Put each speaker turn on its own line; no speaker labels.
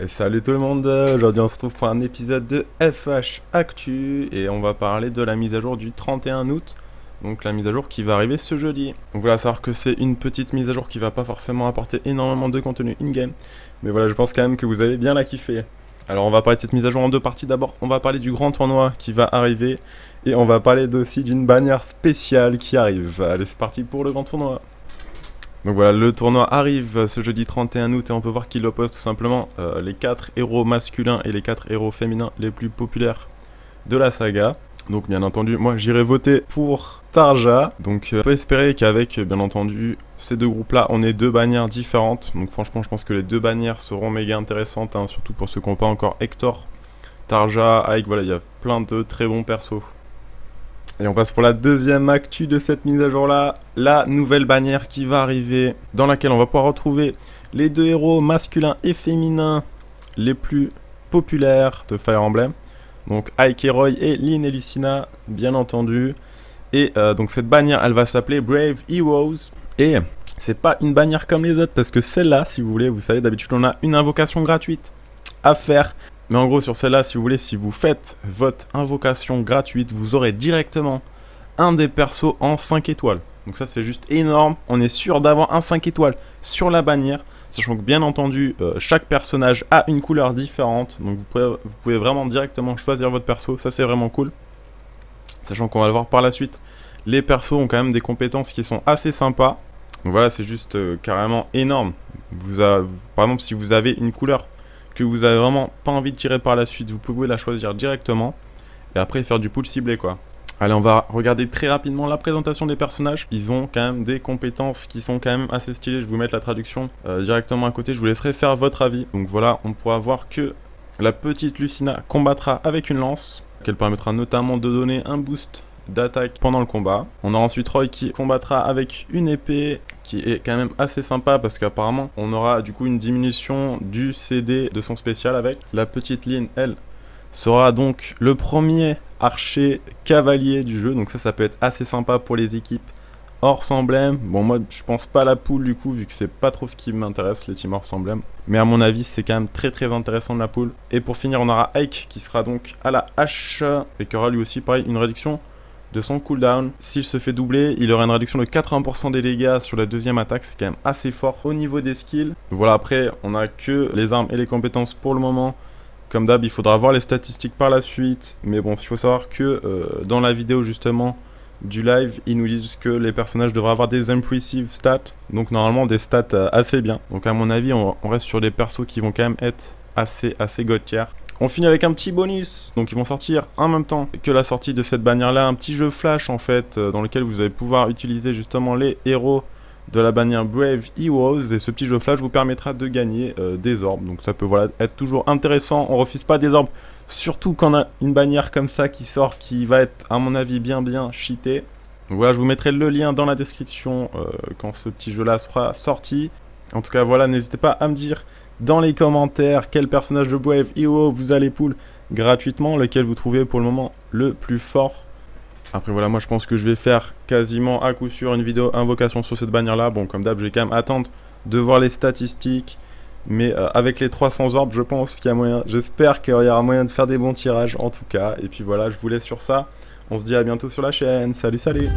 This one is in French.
Et salut tout le monde, aujourd'hui on se retrouve pour un épisode de FH Actu et on va parler de la mise à jour du 31 août, donc la mise à jour qui va arriver ce jeudi. Donc voilà, savoir que c'est une petite mise à jour qui va pas forcément apporter énormément de contenu in-game, mais voilà, je pense quand même que vous allez bien la kiffer. Alors on va parler de cette mise à jour en deux parties, d'abord on va parler du grand tournoi qui va arriver et on va parler aussi d'une bannière spéciale qui arrive. Allez c'est parti pour le grand tournoi donc voilà, le tournoi arrive ce jeudi 31 août et on peut voir qu'il oppose tout simplement euh, les 4 héros masculins et les 4 héros féminins les plus populaires de la saga. Donc bien entendu, moi j'irai voter pour Tarja. Donc euh, on peut espérer qu'avec bien entendu ces deux groupes-là, on ait deux bannières différentes. Donc franchement, je pense que les deux bannières seront méga intéressantes, hein, surtout pour ceux qui n'ont pas encore Hector, Tarja, Ike, voilà, il y a plein de très bons persos. Et on passe pour la deuxième actu de cette mise à jour là, la nouvelle bannière qui va arriver, dans laquelle on va pouvoir retrouver les deux héros masculins et féminins les plus populaires de Fire Emblem. Donc Ike Roy et Lynn et Lucina, bien entendu. Et euh, donc cette bannière, elle va s'appeler Brave Heroes. Et c'est pas une bannière comme les autres, parce que celle-là, si vous voulez, vous savez, d'habitude on a une invocation gratuite à faire mais en gros, sur celle-là, si vous voulez, si vous faites votre invocation gratuite, vous aurez directement un des persos en 5 étoiles. Donc ça, c'est juste énorme. On est sûr d'avoir un 5 étoiles sur la bannière. Sachant que, bien entendu, euh, chaque personnage a une couleur différente. Donc vous pouvez, vraiment directement choisir votre perso. Ça, c'est vraiment cool. Sachant qu'on va le voir par la suite. Les persos ont quand même des compétences qui sont assez sympas. Donc voilà, c'est juste euh, carrément énorme. Par exemple, si vous avez une couleur que vous avez vraiment pas envie de tirer par la suite, vous pouvez la choisir directement et après faire du pull ciblé quoi. Allez, on va regarder très rapidement la présentation des personnages. Ils ont quand même des compétences qui sont quand même assez stylées. Je vais vous mettre la traduction euh, directement à côté. Je vous laisserai faire votre avis. Donc voilà, on pourra voir que la petite Lucina combattra avec une lance, qu'elle permettra notamment de donner un boost d'attaque pendant le combat. On a ensuite Roy qui combattra avec une épée qui est quand même assez sympa parce qu'apparemment on aura du coup une diminution du CD de son spécial avec. La petite ligne, elle, sera donc le premier archer cavalier du jeu, donc ça ça peut être assez sympa pour les équipes hors emblème. Bon moi je pense pas à la poule du coup vu que c'est pas trop ce qui m'intéresse les teams hors emblème. Mais à mon avis c'est quand même très très intéressant de la poule. Et pour finir on aura Ike qui sera donc à la hache et qui aura lui aussi pareil une réduction de son cooldown. S'il se fait doubler, il aura une réduction de 80% des dégâts sur la deuxième attaque, c'est quand même assez fort au niveau des skills. Voilà, après, on a que les armes et les compétences pour le moment. Comme d'hab, il faudra voir les statistiques par la suite. Mais bon, il faut savoir que euh, dans la vidéo justement du live, ils nous disent que les personnages devraient avoir des impressive stats. Donc normalement des stats euh, assez bien. Donc à mon avis, on, reste sur des persos qui vont quand même être assez, assez god on finit avec un petit bonus, donc ils vont sortir en même temps que la sortie de cette bannière là, un petit jeu flash en fait, euh, dans lequel vous allez pouvoir utiliser justement les héros de la bannière Brave Heroes, et ce petit jeu flash vous permettra de gagner euh, des orbes, donc ça peut voilà, être toujours intéressant, on refuse pas des orbes, surtout quand on a une bannière comme ça qui sort, qui va être à mon avis bien bien cheatée. Voilà, je vous mettrai le lien dans la description euh, quand ce petit jeu là sera sorti. En tout cas voilà, n'hésitez pas à me dire dans les commentaires quel personnage de Brave Hero vous allez pull gratuitement, lequel vous trouvez pour le moment le plus fort. Après voilà, moi je pense que je vais faire quasiment à coup sûr une vidéo invocation sur cette bannière là. Bon, comme d'hab, je vais quand même attendre de voir les statistiques. Mais euh, avec les 300 orbes, je pense qu'il y a moyen, j'espère qu'il y aura moyen de faire des bons tirages en tout cas. Et puis voilà, je vous laisse sur ça. On se dit à bientôt sur la chaîne. Salut, salut